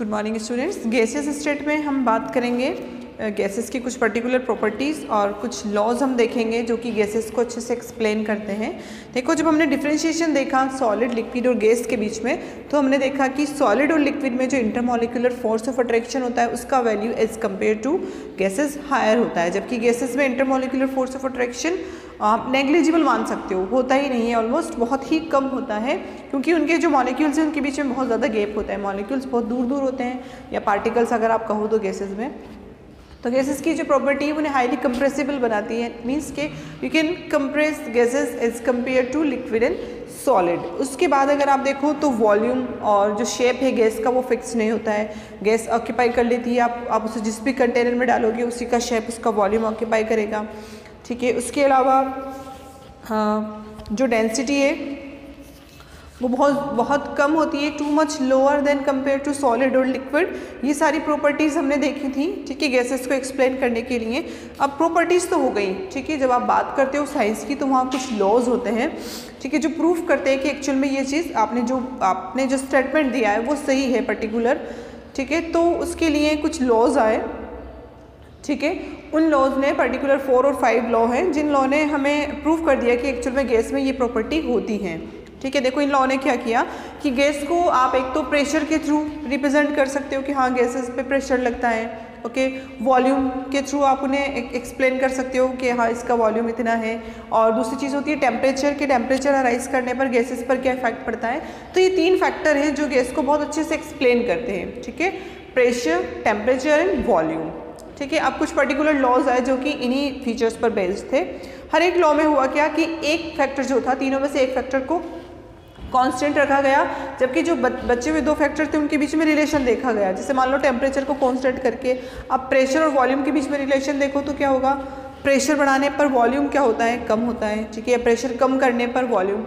Good morning students gases state में हम बात करेंगे गैसेस की कुछ पर्टिकुलर प्रॉपर्टीज़ और कुछ लॉज हम देखेंगे जो कि गैसेस को अच्छे से एक्सप्लेन करते हैं। देखो, जब हमने डिफ्रेंशिएशन देखा सॉलिड लिक्विड और गैस के बीच में तो हमने देखा कि सॉलिड और लिक्विड में जो इंटरमोलिकुलर फोर्स ऑफ़ अट्रैक्शन होता है, उसका value as compared to gases higher होता है। जबकि गैसेज में इंटरमोलिकुलर फोर्स ऑफ़ अट्रैक्शन आप नेग्लिजिबल मान सकते हो, होता ही नहीं है ऑलमोस्ट बहुत ही कम होता है, क्योंकि उनके जो मॉलिक्यूल्स हैं, उनके बीच में बहुत ज़्यादा गैप होता है। मॉलिक्यूल्स बहुत दूर दूर होते हैं, या पार्टिकल्स अगर आप कहो तो गैसेज में। तो गैसेस की जो प्रॉपर्टी है, उन्हें हाईली कंप्रेसिबल बनाती है मीन्स के you can compress gases as compared to liquid and solid उसके बाद अगर आप देखो तो वॉल्यूम और जो शेप है गैस का, वो फिक्स नहीं होता है। गैस ऑक्यूपाई कर लेती है, आप आप उसे जिस भी कंटेनर में डालोगे, उसी का शेप उसका वॉल्यूम ऑक्यूपाई करेगा। ठीक है, उसके अलावा हाँ जो डेंसिटी है, वो बहुत बहुत कम होती है too much lower than compared to solid और लिक्विड ये सारी प्रॉपर्टीज़ हमने देखी थी, ठीक है गैसेस को एक्सप्लेन करने के लिए। अब प्रॉपर्टीज़ तो हो गई, ठीक है, जब आप बात करते हो साइंस की तो वहाँ कुछ लॉज होते हैं, ठीक है, जो प्रूफ करते हैं कि एक्चुअल में ये चीज़ आपने जो आपने जो स्टेटमेंट दिया है, वो सही है पर्टिकुलर ठीक है तो उसके लिए कुछ लॉज आए। ठीक है? उन लॉज ने पर्टिकुलर फोर और फाइव लॉ हैं, जिन लॉ ने हमें प्रूव कर दिया कि एक्चुअल में गैस में ये प्रॉपर्टी होती है। ठीक है? देखो इन लॉ ने क्या किया कि गैस को आप एक तो प्रेशर के थ्रू रिप्रेजेंट कर सकते हो कि हाँ गैसेस पे प्रेशर लगता है ओके वॉल्यूम के थ्रू आप उन्हें एक्सप्लेन कर सकते हो कि हाँ इसका वॉल्यूम इतना है। और दूसरी चीज़ होती है टेम्परेचर के टेम्परेचर अराइज करने पर गैसेस पर क्या इफ़ेक्ट पड़ता है? तो ये तीन फैक्टर हैं जो गैस को बहुत अच्छे से एक्सप्लेन करते हैं, ठीक है? प्रेशर टेम्परेचर एंड वॉल्यूम ठीक है? अब कुछ पर्टिकुलर लॉज आए जो कि इन्हीं फीचर्स पर बेस्ड थे। हर एक लॉ में हुआ क्या कि एक फैक्टर जो था, तीनों में से एक फैक्टर को कांस्टेंट रखा गया, जबकि जो बच्चे हुए दो फैक्टर थे, उनके बीच में रिलेशन देखा गया। जैसे मान लो टेम्परेचर को कांस्टेंट करके, अब प्रेशर और वॉल्यूम के बीच में रिलेशन देखो तो क्या होगा? प्रेशर बढ़ाने पर वॉल्यूम क्या होता है? कम होता है, ठीक है? प्रेशर कम करने पर वॉल्यूम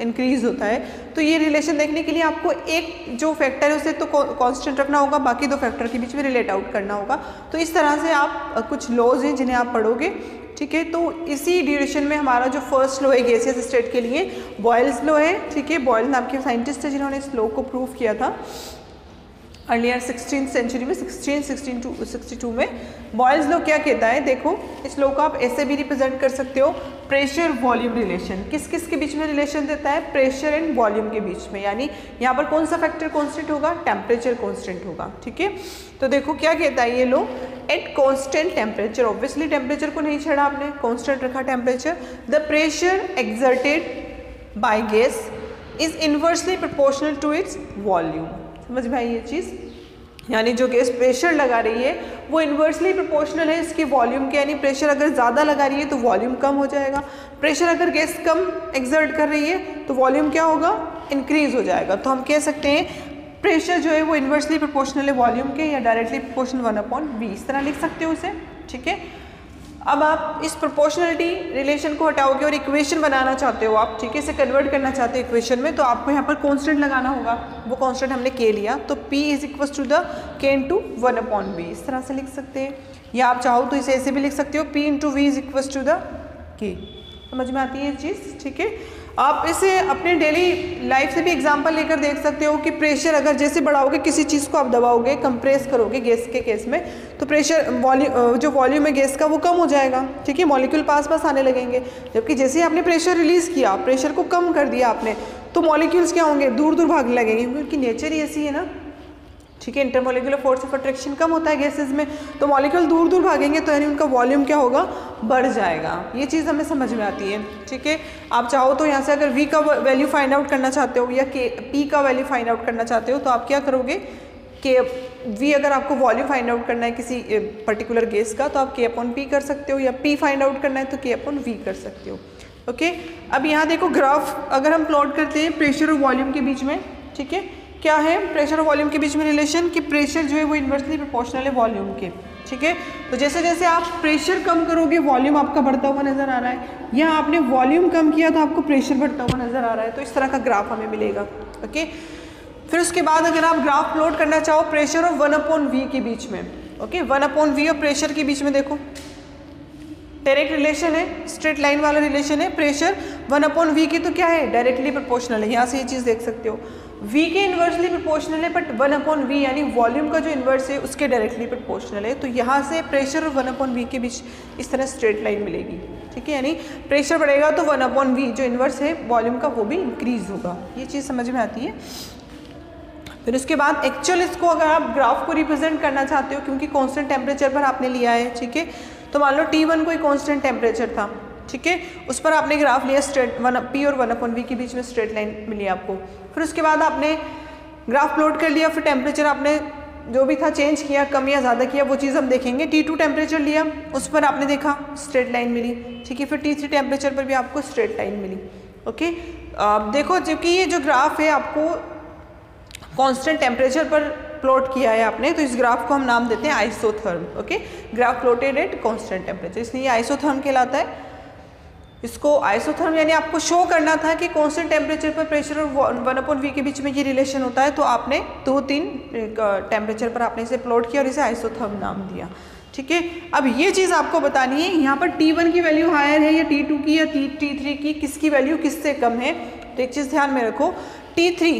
इंक्रीज होता है। तो ये रिलेशन देखने के लिए आपको एक जो फैक्टर है, उसे तो कांस्टेंट रखना होगा, बाकी दो फैक्टर के बीच में रिलेट आउट करना होगा। तो इस तरह से आप कुछ लॉज हैं जिन्हें आप पढ़ोगे, ठीक है? तो इसी ड्यूरेशन में हमारा जो फ़र्स्ट लो है गैसियस स्टेट के लिए बॉयल्स लो है, ठीक है? बॉयल नाम के साइंटिस्ट है जिन्होंने इस लो को प्रूव किया था। अर्लियर सिक्सटीन सेंचुरी में sixteen sixteen two sixty two में बॉयल्स लो क्या कहता है? देखो, इस लो को आप ऐसे भी रिप्रेजेंट कर सकते हो प्रेशर वॉल्यूम रिलेशन किस किस के बीच में रिलेशन देता है? प्रेशर एंड वॉल्यूम के बीच में, यानी यहाँ पर कौन सा फैक्टर कॉन्स्टेंट होगा? टेम्परेचर कॉन्स्टेंट होगा, ठीक है? तो देखो क्या कहता है ये law at constant temperature obviously temperature को नहीं छड़ा आपने कॉन्स्टेंट रखा temperature the pressure exerted by gas is inversely proportional to its volume समझ में आई ये चीज़? यानी जो गैस प्रेशर लगा रही है, वो इन्वर्सली प्रोपोर्शनल है, इसके वॉल्यूम के, यानी प्रेशर अगर ज़्यादा लगा रही है तो वॉल्यूम कम हो जाएगा। प्रेशर अगर गैस कम एग्जर्ट कर रही है तो वॉल्यूम क्या होगा? इंक्रीज हो जाएगा। तो हम कह सकते हैं प्रेशर जो है वो इन्वर्सली प्रोपोर्शनल है वॉल्यूम के, या directly proportional one upon B इस तरह लिख सकते हो उसे, ठीक है? अब आप इस प्रोपोर्शनलिटी रिलेशन को हटाओगे और इक्वेशन बनाना चाहते हो, आप ठीक है, इसे कन्वर्ट करना चाहते हो इक्वेशन में तो आपको यहाँ पर कॉन्स्टेंट लगाना होगा। वो कॉन्स्टेंट हमने के लिया तो P is equal to the K in into one upon B इस तरह से लिख सकते हैं। या आप चाहो तो इसे ऐसे भी लिख सकते हो, P into V is equal to the K समझ में आती है ये चीज़? ठीक है? आप इसे अपने डेली लाइफ से भी एग्जांपल लेकर देख सकते हो कि प्रेशर अगर जैसे बढ़ाओगे, किसी चीज़ को आप दबाओगे कंप्रेस करोगे गैस के केस में तो प्रेशर वॉल्यू जो वॉल्यूम है गैस का वो कम हो जाएगा। ठीक है? मॉलिक्यूल पास पास आने लगेंगे। जबकि जैसे ही आपने प्रेशर रिलीज़ किया प्रेशर को कम कर दिया आपने तो मॉलिक्यूल्स क्या होंगे? दूर दूर भागने लगेंगे। क्योंकि नेचर ही ऐसी है ना। ठीक है इंटरमोलिकुलर फोर्स ऑफ़ अट्रैक्शन कम होता है गैसेज में तो मॉलिक्यूल दूर दूर भागेंगे तो यानी उनका वॉल्यूम क्या होगा? बढ़ जाएगा। ये चीज़ हमें समझ में आती है, ठीक है? आप चाहो तो यहाँ से अगर वी का वैल्यू फाइंड आउट करना चाहते हो या के पी का वैल्यू फाइंड आउट करना चाहते हो तो आप क्या करोगे? के वी अगर आपको वॉल्यूम फाइंड आउट करना है किसी पर्टिकुलर गैस का तो आप के अपॉन पी कर सकते हो, या पी फाइंड आउट करना है तो के अपॉन वी कर सकते हो ओके अब यहाँ देखो ग्राफ अगर हम प्लॉट करते हैं प्रेशर और वॉल्यूम के बीच में, ठीक है? क्या है? प्रेशर और वॉल्यूम के बीच में रिलेशन कि प्रेशर जो है वो इन्वर्सली प्रोपोर्शनल है वॉल्यूम के, ठीक है? तो जैसे जैसे आप प्रेशर कम करोगे वॉल्यूम आपका बढ़ता हुआ नज़र आ रहा है। या आपने वॉल्यूम कम किया तो आपको प्रेशर बढ़ता हुआ नज़र आ रहा है। तो इस तरह का ग्राफ हमें मिलेगा ओके फिर उसके बाद अगर आप ग्राफ प्लॉट करना चाहो प्रेशर और वन अपॉन वी के बीच में ओके वन अपॉन वी और प्रेशर के बीच में देखो। डायरेक्ट रिलेशन है स्ट्रेट लाइन वाला रिलेशन है प्रेशर वन अपॉन वी की तो क्या है? डायरेक्टली प्रोपोर्शनल है। यहाँ से ये चीज़ देख सकते हो। V के इन्वर्सली प्रोपोर्शनल है बट वन अपॉन वी यानी वॉल्यूम का जो इन्वर्स है, उसके डायरेक्टली प्रोपोर्शनल है तो यहाँ से प्रेशर और वन अपॉन वी के बीच इस तरह स्ट्रेट लाइन मिलेगी, ठीक है? यानी प्रेशर बढ़ेगा तो वन अपॉन वी जो इन्वर्स है वॉल्यूम का वो भी इंक्रीज होगा। ये चीज़ समझ में आती है? फिर उसके बाद एक्चुअल इसको अगर आप ग्राफ को रिप्रेजेंट करना चाहते हो, क्योंकि कॉन्स्टेंट टेम्परेचर पर आपने लिया है, ठीक है? तो मान लो टी वन कोई कॉन्स्टेंट टेम्परेचर था। ठीक है? उस पर आपने ग्राफ लिया स्ट्रेट वन पी और वन अपन वी के बीच में स्ट्रेट लाइन मिली आपको। फिर उसके बाद आपने ग्राफ प्लॉट कर लिया, फिर टेम्परेचर आपने जो भी था चेंज किया, कम या ज़्यादा किया, वो चीज़ हम देखेंगे। टी टू टेम्परेचर लिया, उस पर आपने देखा स्ट्रेट लाइन मिली, ठीक है? फिर टी थ्री टेम्परेचर पर भी आपको स्ट्रेट लाइन मिली, ओके? अब देखो जबकि ये जो ग्राफ है, आपको कॉन्स्टेंट टेम्परेचर पर प्लॉट किया है आपने तो इस ग्राफ को हम नाम देते हैं isotherm okay? Graph plotted at constant temperature इसलिए आइसोथर्म कहलाता है। इसको आइसोथर्म यानी आपको शो करना था कि कौन टेम्परेचर पर प्रेशर और वन अपॉन वी के बीच में ये रिलेशन होता है तो आपने दो, तीन टेम्परेचर पर आपने इसे प्लॉट किया और इसे आइसोथर्म नाम दिया। ठीक है? अब ये चीज़ आपको बतानी है, यहाँ पर T1 की वैल्यू हायर है या T2 की या T3 की, किसकी वैल्यू किससे कम है? तो एक चीज़ ध्यान में रखो T3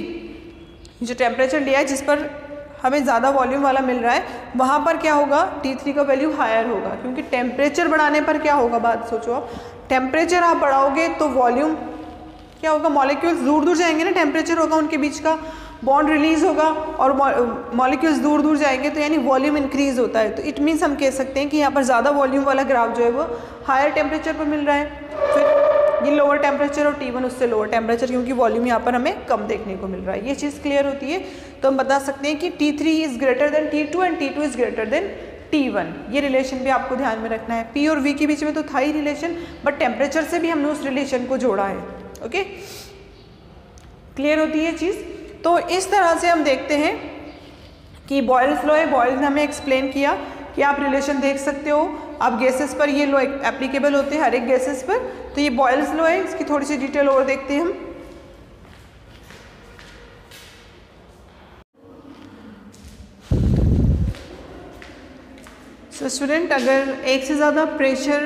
जो टेम्परेचर लिया है, जिस पर हमें ज़्यादा वॉल्यूम वाला मिल रहा है, वहाँ पर क्या होगा? T3 का वैल्यू हायर होगा, क्योंकि टेम्परेचर बढ़ाने पर क्या होगा? बात सोचो आप। टेम्परेचर आप बढ़ाओगे तो वॉल्यूम क्या होगा? मॉलिक्यूल्स दूर दूर जाएँगे ना टेम्परेचर होगा उनके बीच का बॉन्ड रिलीज़ होगा और मॉलिक्यूल्स दूर दूर जाएँगे तो यानी वॉल्यूम इंक्रीज होता है। तो इट मीन्स हम कह सकते हैं कि यहाँ पर ज़्यादा वॉल्यूम वाला ग्राफ जो है वो हायर टेम्परेचर पर मिल रहा है। फिर ये लोअर टेम्परेचर और टी वन उससे लोअर टेम्परेचर क्योंकि वॉल्यूम यहाँ पर हमें कम देखने को मिल रहा है। ये चीज़ क्लियर होती है। तो हम बता सकते हैं कि T three is greater than T two and T two is greater than T1 ये रिलेशन भी आपको ध्यान में रखना है। P और V के बीच में तो था ही रिलेशन बट टेम्परेचर से भी हमने उस रिलेशन को जोड़ा है ओके क्लियर होती है चीज़? तो इस तरह से हम देखते हैं कि बॉयल्स लॉ है। बॉयल्स ने हमें एक्सप्लेन किया कि आप रिलेशन देख सकते हो। आप गैसेस पर ये लॉ एप्लीकेबल होते हैं, हर एक गैसेस पर। तो ये बॉयल्स लॉ है, इसकी थोड़ी सी डिटेल और देखते हैं हम। तो स्टूडेंट अगर एक से ज़्यादा प्रेशर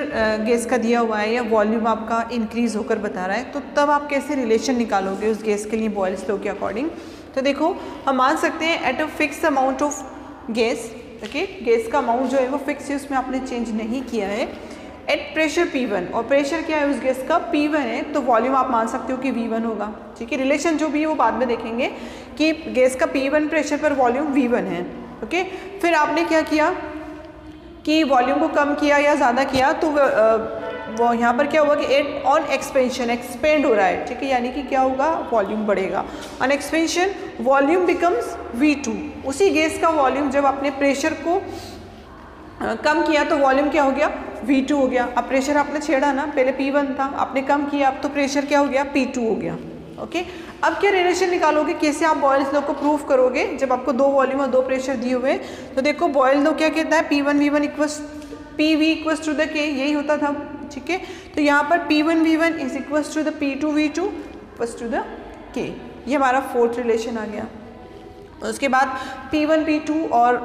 गैस का दिया हुआ है या वॉल्यूम आपका इंक्रीज़ होकर बता रहा है तो तब आप कैसे रिलेशन निकालोगे उस गैस के लिए बॉयल्स लो के अकॉर्डिंग तो देखो, हम मान सकते हैं at a fix amount of gas okay gas का अमाउंट जो है वो फिक्स है, उसमें आपने चेंज नहीं किया है। एट प्रेशर P1 और प्रेशर क्या है उस गैस का? P1 है तो वॉल्यूम आप मान सकते हो कि V1 होगा, ठीक है? रिलेशन जो भी है वो बाद में देखेंगे कि गैस का P1 प्रेशर पर वॉल्यूम V1 है ओके फिर आपने क्या किया? कि वॉल्यूम को कम किया या ज़्यादा किया तो वो यहाँ पर क्या हुआ कि एट ऑन एक्सपेंशन एक्सपेंड हो रहा है, ठीक है? यानी कि क्या होगा? वॉल्यूम बढ़ेगा। On expansion volume becomes V two उसी गैस का वॉल्यूम जब आपने प्रेशर को कम किया तो वॉल्यूम क्या हो गया? V2 हो गया। अब प्रेशर आपने छेड़ा ना, पहले P1 था, आपने कम किया, अब तो प्रेशर क्या हो गया? P2 हो गया। ओके अब क्या रिलेशन निकालोगे? कैसे आप बॉयल्स लो को प्रूफ करोगे? जब आपको दो वॉल्यूम और दो प्रेशर दिए हुए तो देखो बॉयल लो क्या कहता है? P one V one equals P V equals to the K यही होता था, ठीक है? तो यहाँ पर P one V one is equals to the P two V two equals to the K ये हमारा फोर्थ रिलेशन आ गया। उसके बाद पी वन पी टू और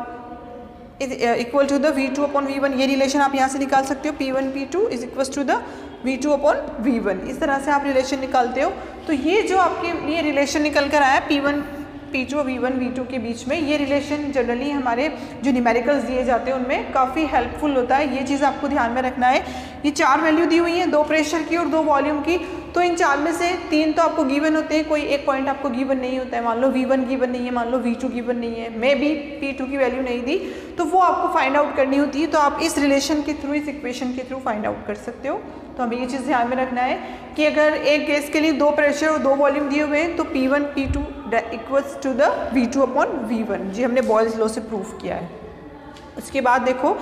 equal to the V two upon V one ये रिलेशन आप यहाँ से निकाल सकते हो P one P two is equal to the V two upon V one इस तरह से आप रिलेशन निकालते हो। तो ये जो आपके लिए रिलेशन निकल कर आया P one P two V one V two के बीच में, ये रिलेशन जनरली हमारे जो न्यूमेरिकल्स दिए जाते हैं, उनमें काफ़ी हेल्पफुल होता है। ये चीज़ आपको ध्यान में रखना है। ये चार वैल्यू दी हुई हैं, दो प्रेशर की और दो वॉल्यूम की। तो इन चार में से तीन तो आपको गिवन होते हैं, कोई एक पॉइंट आपको गिवन नहीं होता है। मान लो वी वन गिवन नहीं है, मान लो वी टू गिवन नहीं है, मे बी पी टू की वैल्यू नहीं दी तो वो आपको फाइंड आउट करनी होती है तो आप इस रिलेशन के थ्रू इस इक्वेशन के थ्रू फाइंड आउट कर सकते हो। तो हमें ये चीज़ ध्यान में रखना है कि अगर एक गैस के लिए दो प्रेशर और दो वॉल्यूम दिए हुए हैं तो P one P two equals to the V two upon V one जी, हमने बॉयल्स लॉ से प्रूव किया है। उसके बाद देखो,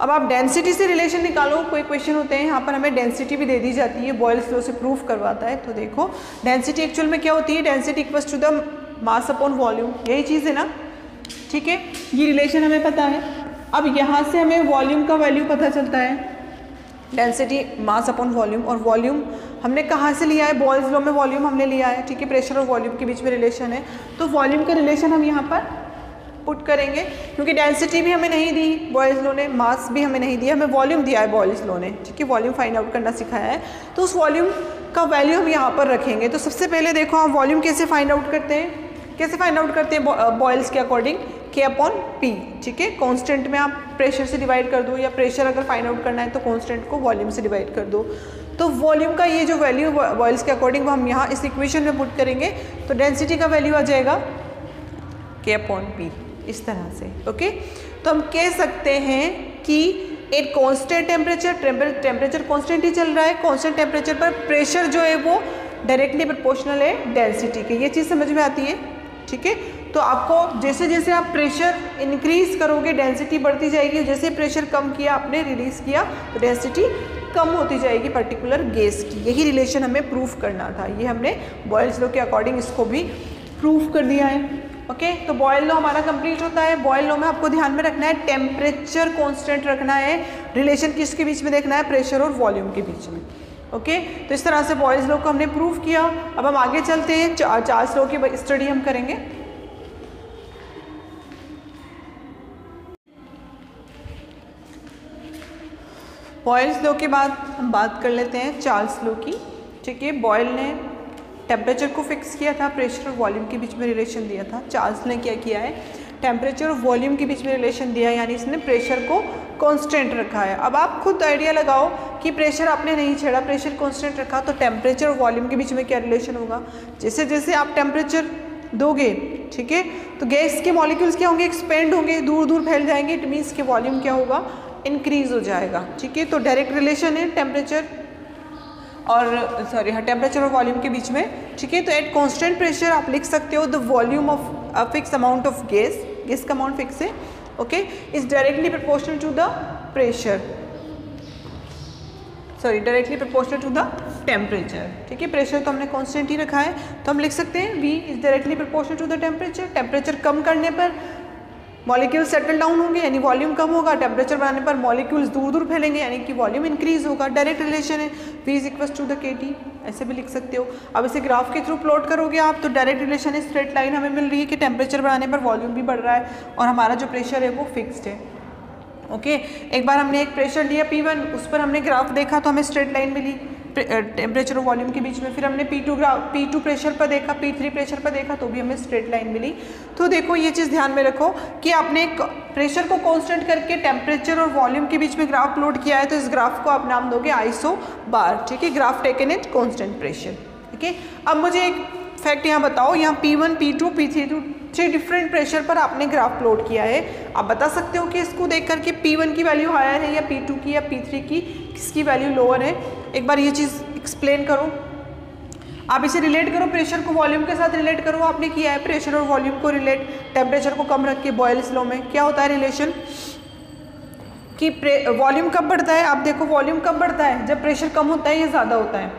अब आप डेंसिटी से रिलेशन निकालो, कोई क्वेश्चन होते हैं, यहाँ पर हमें डेंसिटी भी दे दी जाती है बॉयल्स लॉ से प्रूफ करवाता है तो देखो डेंसिटी एक्चुअल में क्या होती है? Density equals to the mass upon volume यही चीज़ है ना? ठीक है? ये रिलेशन हमें पता है। अब यहाँ से हमें वॉल्यूम का वैल्यू पता चलता है। डेंसिटी मास अपॉन वॉल्यूम और वॉल्यूम हमने कहाँ से लिया है? बॉयल्स लॉ में वॉल्यूम हमने लिया है, ठीक है? प्रेशर और वॉल्यूम के बीच में रिलेशन है। तो वॉल्यूम का रिलेशन हम यहाँ पर पुट करेंगे, क्योंकि डेंसिटी भी हमें नहीं दी बॉयल्स लो ने मास भी हमें नहीं दिया, हमें वॉल्यूम दिया है बॉयल्स लो ने, ठीक है? वॉल्यूम फाइंड आउट करना सिखाया है। तो उस वॉल्यूम का वैल्यू हम यहाँ पर रखेंगे। तो सबसे पहले देखो, हम वॉल्यूम कैसे फाइंड आउट करते हैं? कैसे फाइंड आउट करते हैं बॉयल्स के अकॉर्डिंग के अपॉन पी ठीक है? कॉन्स्टेंट में आप प्रेशर से डिवाइड कर दो या प्रेशर अगर फाइंड आउट करना है तो कॉन्स्टेंट को वॉल्यूम से डिवाइड कर दो। तो वॉल्यूम का ये जो वैल्यू बॉयल्स के अकॉर्डिंग वो हम यहाँ इस इक्वेशन में पुट करेंगे। तो डेंसिटी का वैल्यू आ जाएगा के अपॉन पी इस तरह से ओके तो हम कह सकते हैं कि एक कांस्टेंट टेम्परेचर टेम्परेचर कांस्टेंट ही चल रहा है। कांस्टेंट टेम्परेचर पर प्रेशर जो है वो डायरेक्टली प्रोपोर्शनल है डेंसिटी के। ये चीज़ समझ में आती है? ठीक है? तो आपको जैसे जैसे आप प्रेशर इंक्रीज करोगे डेंसिटी बढ़ती जाएगी। जैसे प्रेशर कम किया, आपने रिलीज़ किया तो डेंसिटी कम होती जाएगी पर्टिकुलर गैस की। यही रिलेशन हमें प्रूफ करना था। ये हमने बॉयल्स लो के अकॉर्डिंग इसको भी प्रूफ कर दिया है। ओके तो बॉयल लो हमारा कंप्लीट होता है। बॉयल लो में आपको ध्यान में रखना है टेम्परेचर कांस्टेंट रखना है। रिलेशन किसके बीच में देखना है? प्रेशर और वॉल्यूम के बीच में। Okay okay? तो इस तरह से बॉयल्स लो को हमने प्रूव किया। अब हम आगे चलते हैं। चार्ल्स लो की स्टडी हम करेंगे। बॉयल्स लो के बाद हम बात कर लेते हैं चार्ल्स लो की। ठीक है? बॉयल ने टेम्परेचर को फिक्स किया था प्रेशर और वॉल्यूम के बीच में रिलेशन दिया था। चार्ल्स ने क्या किया है? टेम्परेचर और वॉल्यूम के बीच में रिलेशन दिया है यानी इसने प्रेशर को कांस्टेंट रखा है। अब आप खुद आइडिया लगाओ कि प्रेशर आपने नहीं छेड़ा प्रेशर कांस्टेंट रखा तो टेम्परेचर और वॉल्यूम के बीच में क्या रिलेशन होगा? जैसे जैसे आप टेम्परेचर दोगे, ठीक है? तो गैस के मॉलिक्यूल्स क्या होंगे? एक्सपेंड होंगे दूर दूर फैल जाएँगे इट मीन्स के वॉल्यूम क्या होगा? इंक्रीज हो जाएगा, ठीक है? तो डायरेक्ट रिलेशन है टेम्परेचर और सॉरी टेम्परेचर और वॉल्यूम के बीच में, ठीक है? तो एट कॉन्स्टेंट प्रेशर आप लिख सकते हो the volume of a fix amount of gas gas का अमाउंट फिक्स है okay is directly proportional to the pressure sorry directly proportional to the temperature ठीक है? प्रेशर तो हमने कॉन्स्टेंट ही रखा है तो हम लिख सकते हैं V is directly proportional to the temperature temperature कम करने पर मॉलिक्यूल सेटल डाउन होंगे, यानी वॉल्यूम कम होगा टेम्परेचर बढ़ाने पर मॉलिक्यूल्स दूर दूर फैलेंगे, यानी कि वॉल्यूम इंक्रीज होगा डायरेक्ट रिलेशन है। V is equal to the K T ऐसे भी लिख सकते हो। अब इसे ग्राफ के थ्रू प्लॉट करोगे आप तो डायरेक्ट रिलेशन है स्ट्रेट लाइन हमें मिल रही है कि टेम्परेचर बढ़ाने पर वॉल्यूम भी बढ़ रहा है, और हमारा जो प्रेशर है वो फिक्सड है। ओके एक बार हमने एक प्रेशर लिया पी वन उस पर हमने ग्राफ देखा तो हमें स्ट्रेट लाइन मिली। टेम्परेचर और वॉल्यूम के बीच में फिर हमने P to graph P2 pressure पर देखा पी थ्री प्रेशर पर देखा तो भी हमें स्ट्रेट लाइन मिली। तो देखो, ये चीज़ ध्यान में रखो कि आपने प्रेशर को कांस्टेंट करके टेम्परेचर और वॉल्यूम के बीच में ग्राफ प्लॉट किया है तो इस ग्राफ को आप नाम दोगे आइसो बार ठीक है? Graph taken it constant pressure ठीक है? अब मुझे एक फैक्ट यहाँ बताओ, यहाँ P one P two P three two three different pressure पर आपने ग्राफ प्लॉट किया है। आप बता सकते हो कि इसको देख करके पी की वैल्यू हायर है या पी की या पी की? किसकी वैल्यू लोअर है? एक बार ये चीज़ एक्सप्लेन करो। आप इसे रिलेट करो प्रेशर को वॉल्यूम के साथ रिलेट करो। आपने किया है प्रेशर और वॉल्यूम को रिलेट टेम्परेचर को कम रख के बॉयल स्लो में। क्या होता है रिलेशन कि वॉल्यूम कब बढ़ता है? आप देखो वॉल्यूम कब बढ़ता है? जब प्रेशर कम होता है, या ज़्यादा होता है।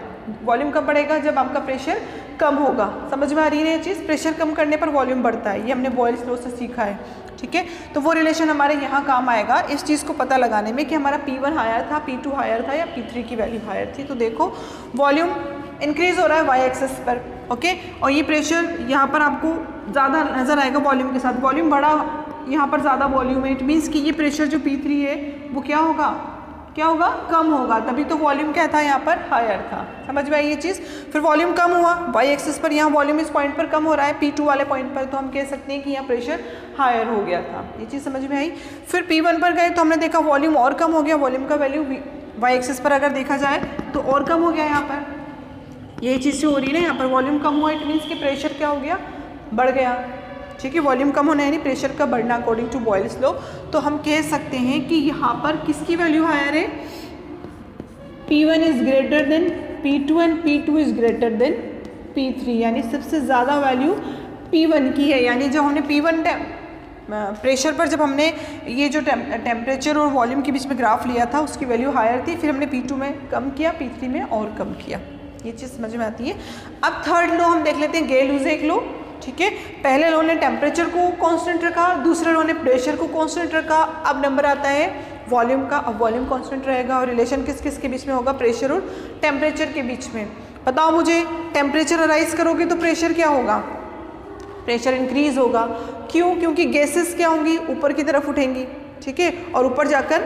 वॉल्यूम कब बढ़ेगा? जब आपका प्रेशर कम होगा। समझ में आ रही है चीज़? प्रेशर कम करने पर वॉल्यूम बढ़ता है। ये हमने बॉयल स्लो से सीखा है। ठीक है? तो वो रिलेशन हमारे यहाँ काम आएगा इस चीज़ को पता लगाने में कि हमारा P1 हायर था P2 हायर था या P3 की वैल्यू हायर थी। तो देखो वॉल्यूम इंक्रीज हो रहा है वाई एक्सेस पर ओके और ये प्रेशर यहाँ पर आपको ज़्यादा नज़र आएगा वॉल्यूम के साथ। वॉल्यूम बड़ा, यहाँ पर ज़्यादा वॉल्यूम है। इट मीन्स कि ये प्रेशर जो P3 है, वो क्या होगा? क्या होगा? कम होगा। तभी तो वॉल्यूम क्या था यहाँ पर? हायर था। समझ में आई ये चीज़? फिर वॉल्यूम कम हुआ। वाई एक्सिस पर यहाँ वॉल्यूम इस पॉइंट पर कम हो रहा है। पी टू वाले पॉइंट पर तो हम कह सकते हैं कि यहाँ प्रेशर हायर हो गया था। ये चीज़ समझ में आई? फिर पी वन पर गए तो हमने देखा वॉल्यूम और कम हो गया। वॉल्यूम का वैल्यू वाई एक्सिस पर अगर देखा जाए तो और कम हो गया यहाँ पर। यही चीज़ से हो रही है ना यहाँ पर वॉल्यूम कम हुआ। इट मीन्स कि प्रेशर क्या हो गया? बढ़ गया। ठीक है वॉल्यूम कम होना यानी प्रेशर का बढ़ना अकॉर्डिंग टू बॉयल्स लो तो हम कह सकते हैं कि यहाँ पर किसकी वैल्यू हायर है? P1 is greater than P2 and P two is greater than P3 यानी सबसे ज़्यादा वैल्यू P1 की है. यानी जब हमने P1 प्रेशर पर जब हमने ये जो टेम्परेचर और वॉल्यूम के बीच में ग्राफ लिया था, उसकी वैल्यू हायर थी. फिर हमने P2 में कम किया P3 में और कम किया. ये चीज़ समझ में आती है. अब थर्ड लो हम देख लेते हैं. गे एक लो ठीक है? पहले लो ने टेम्परेचर को कांस्टेंट रखा, दूसरे लो ने प्रेशर को कांस्टेंट रखा। अब नंबर आता है वॉल्यूम का। अब वॉल्यूम कांस्टेंट रहेगा और रिलेशन किस किस के बीच में होगा? प्रेशर और टेम्परेचर के बीच में। बताओ मुझे टेम्परेचर अराइज करोगे तो प्रेशर क्या होगा? प्रेशर इंक्रीज होगा। क्यों? क्योंकि गैसेस क्या होंगी? ऊपर की तरफ़ उठेंगी। ठीक है? और ऊपर जाकर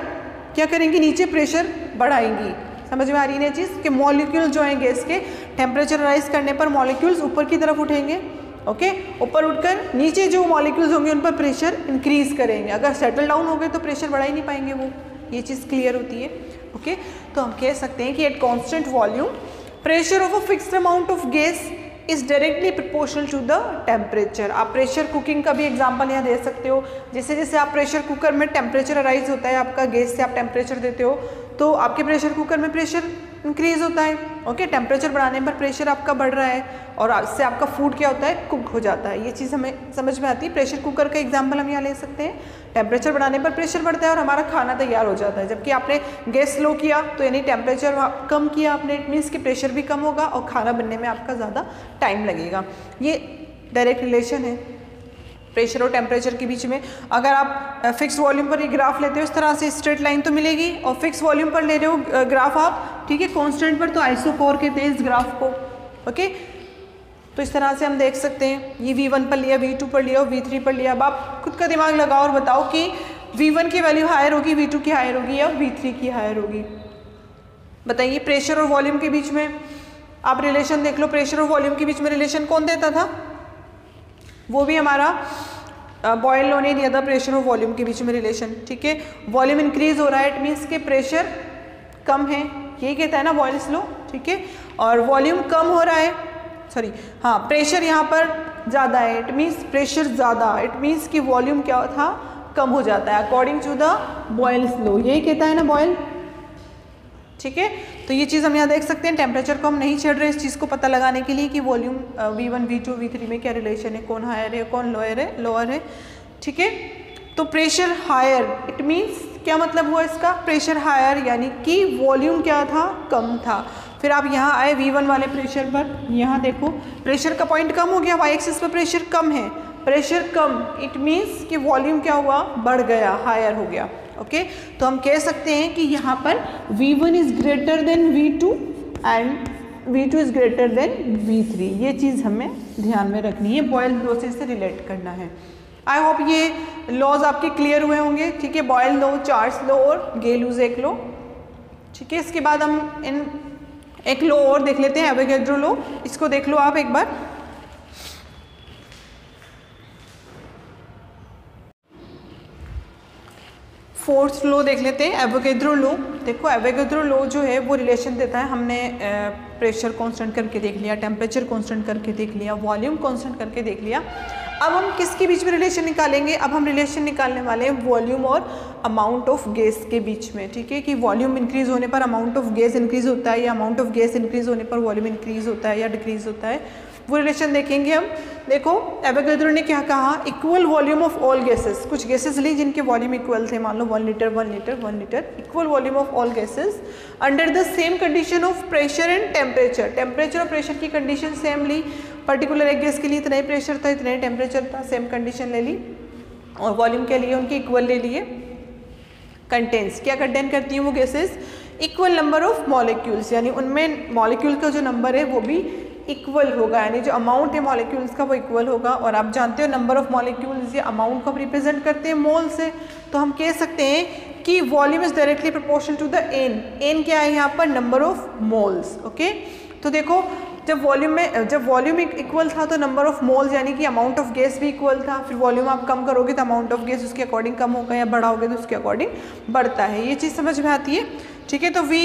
क्या करेंगी? नीचे प्रेशर बढ़ाएँगी। समझ में आ रही है चीज़? कि मॉलिक्यूल जो हैं गैस के टेम्परेचर राइज करने पर मॉलिक्यूल्स ऊपर की तरफ़ उठेंगे। ओके ऊपर उठकर नीचे जो मॉलिक्यूल्स होंगे, उन पर प्रेशर इंक्रीज करेंगे। अगर सेटल डाउन हो गए तो प्रेशर बढ़ा ही नहीं पाएँगे वो। ये चीज़ क्लियर होती है। ओके तो हम कह सकते हैं कि at constant volume pressure of a fixed amount of gas is directly proportional to the temperature आप प्रेशर कुकिंग का भी एग्ज़ाम्पल यहाँ दे सकते हो। जैसे जैसे आप प्रेशर कुकर में टेम्परेचर अराइज होता है, आपका गैस से आप टेम्परेचर देते हो तो आपके प्रेशर कुकर में प्रेशर इंक्रीज होता है। ओके टेम्परेचर बढ़ाने पर प्रेशर आपका बढ़ रहा है और इससे आपका फ़ूड क्या होता है? कुक हो जाता है। ये चीज़ हमें समझ में आती है। प्रेशर कुकर का एग्ज़ाम्पल हम यहाँ ले सकते हैं। टेम्परेचर बढ़ाने पर प्रेशर बढ़ता है और हमारा खाना तैयार हो जाता है। जबकि आपने गैस स्लो किया तो यानी टेम्परेचर कम किया आपने इट मीन्स कि प्रेशर भी कम होगा और खाना बनने में आपका ज़्यादा टाइम लगेगा। ये डायरेक्ट रिलेशन है। प्रेशर और टेम्परेचर के बीच में। अगर आप फिक्स वॉल्यूम पर ये ग्राफ लेते हो, इस तरह से स्ट्रेट लाइन तो मिलेगी। और फिक्स वॉल्यूम पर ले रहे हो ग्राफ आप, ठीक है कॉन्स्टेंट पर तो आइसोकोर के थे इस ग्राफ को ओके तो इस तरह से हम देख सकते हैं। ये V1 पर लिया V2 पर लिया, और V3 पर लिया। अब आप खुद का दिमाग लगाओ और बताओ कि V1 की वैल्यू हायर होगी V2 की हायर होगी या V3 की हायर होगी। बताइए प्रेशर और वॉल्यूम के बीच में आप रिलेशन देख लो। प्रेशर और वॉल्यूम के बीच में रिलेशन कौन देता था? वो भी हमारा बॉयल लो ने दिया था प्रेशर और वॉल्यूम के बीच में रिलेशन ठीक है? वॉल्यूम इंक्रीज हो रहा है इट मीन्स के प्रेशर कम है। यही कहता है ना बॉयल स्लो ठीक है? और वॉल्यूम कम हो रहा है सॉरी हाँ प्रेशर यहाँ पर ज़्यादा है। इट मीन्स प्रेशर ज़्यादा इट मीन्स कि वॉल्यूम क्या था? कम हो जाता है according to the Boyle's law यही कहता है ना बॉयल ठीक है? तो ये चीज़ हम यहाँ देख सकते हैं। टेम्परेचर को हम नहीं छेड़ रहे इस चीज़ को पता लगाने के लिए कि volume V one V two V three में क्या रिलेशन है? कौन हायर है, कौन लोअर है? लोअर है। ठीक है? तो प्रेशर हायर इट मीन्स क्या मतलब हुआ इसका? प्रेशर हायर यानी कि वॉल्यूम क्या था? कम था। फिर आप यहाँ आए V1 वाले प्रेशर पर। यहाँ देखो प्रेशर का पॉइंट कम हो गया। वाई एक्सिस पर प्रेशर कम है। प्रेशर कम इट मीन्स कि वॉल्यूम क्या हुआ? बढ़ गया हायर हो गया। ओके तो हम कह सकते हैं कि यहाँ पर V1 one is greater than V2 and V2 is greater than V3 ये चीज़ हमें ध्यान में रखनी है। बॉयल प्रोसेस से रिलेट करना है। आई होप ये लॉज आपके क्लियर हुए होंगे। ठीक है? बॉयल लो चार्ज लो और गे लूज एक लो। ठीक है? इसके बाद हम इन, एक लो और देख लेते हैं। Avogadro law. इसको देख लो आप एक बार। फोर्थ लो देख लेते हैं एवोगेद्रो लो। देखो एवोगेद्रो लो जो है, वो रिलेशन देता है। हमने प्रेशर कांस्टेंट करके देख लिया टेम्परेचर कांस्टेंट करके देख लिया, वॉल्यूम कांस्टेंट करके देख लिया। अब हम किसके बीच में रिलेशन निकालेंगे? अब हम रिलेशन निकालने वाले हैं वॉल्यूम और अमाउंट ऑफ़ गैस के बीच में, ठीक है? कि वॉल्यूम इंक्रीज होने पर अमाउंट ऑफ़ गैस इंक्रीज होता है या अमाउंट ऑफ़ गैस इंक्रीज होने पर वॉल्यूम इंक्रीज होता है या डिक्रीज होता है। वो रिलेशन देखेंगे हम। देखो एवेगेद्रो ने क्या कहा? Equal volume of all gases कुछ गैसेस ली जिनके वॉल्यूम इक्वल थे। मान लो one litre one litre one litre equal volume of all gases under the same condition of pressure and temperature temperature और प्रेशर की कंडीशन सेम ली। Particular एक gas के लिए इतना ही प्रेशर था, इतना ही टेम्परेचर था सेम कंडीशन ले ली। और वॉल्यूम के लिए? उनके इक्वल ले लिए। कंटेंस क्या कंटेन करती हैं वो gases equal number of molecules यानी उनमें मॉलिक्यूल का जो नंबर है, वो भी इक्वल होगा, यानी जो अमाउंट है मॉलिक्यूल्स का वो इक्वल होगा। और आप जानते हो नंबर ऑफ़ मॉलिक्यूल्स ये अमाउंट को रिप्रेजेंट करते हैं मोल से तो हम कह सकते हैं कि volume is directly proportional to the N N क्या है यहाँ पर? नंबर ऑफ़ मोल्स ओके तो देखो, जब वॉल्यूम में, जब वॉल्यूम इक्वल था तो नंबर ऑफ़ मोल्स यानी कि अमाउंट ऑफ़ गैस भी इक्वल था। फिर वॉल्यूम आप कम करोगे तो अमाउंट ऑफ़ गैस उसके अकॉर्डिंग कम होगा या बढ़ाओगे तो उसके अकॉर्डिंग बढ़ता है। ये चीज़ समझ में आती है? ठीक है तो V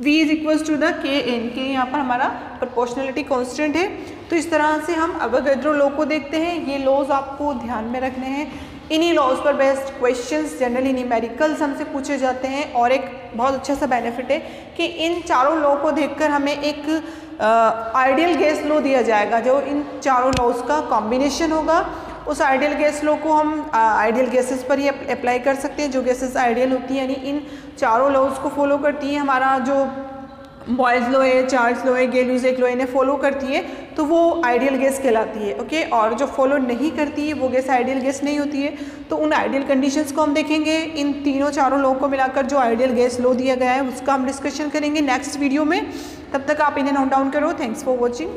V is equals to the K N K यहाँ पर हमारा प्रोपोर्शनलिटी कॉन्स्टेंट है। तो इस तरह से हम अवगेद्रो लॉ को देखते हैं। ये लॉज आपको ध्यान में रखने हैं। इन्हीं लॉज पर बेस्ट क्वेश्चंस जनरली न्यूमेरिकल्स हमसे पूछे जाते हैं। और एक बहुत अच्छा सा बेनिफिट है कि इन चारों लॉ को देखकर हमें एक आइडियल गैस लॉ दिया जाएगा, जो इन चारों लॉज का कॉम्बिनेशन होगा। उस आइडियल गैस लो को हम आइडियल गैसेस पर ही अप्लाई कर सकते हैं। जो गैसेस आइडियल होती हैं, यानी इन चारों लॉज को फॉलो करती हैं, हमारा जो बॉयज़ लो है चार्ल्स लो है गेलूजेक लो इन्हें फॉलो करती है तो वो आइडियल गैस कहलाती है ओके और जो फॉलो नहीं करती है वो गैस आइडियल गैस नहीं होती है। तो उन आइडियल कंडीशंस को हम देखेंगे, इन तीनों चारों लो को मिलाकर जो आइडियल गैस लो दिया गया है, उसका हम डिस्कशन करेंगे नेक्स्ट वीडियो में। तब तक आप इन्हें नोट डाउन करो। Thanks for watching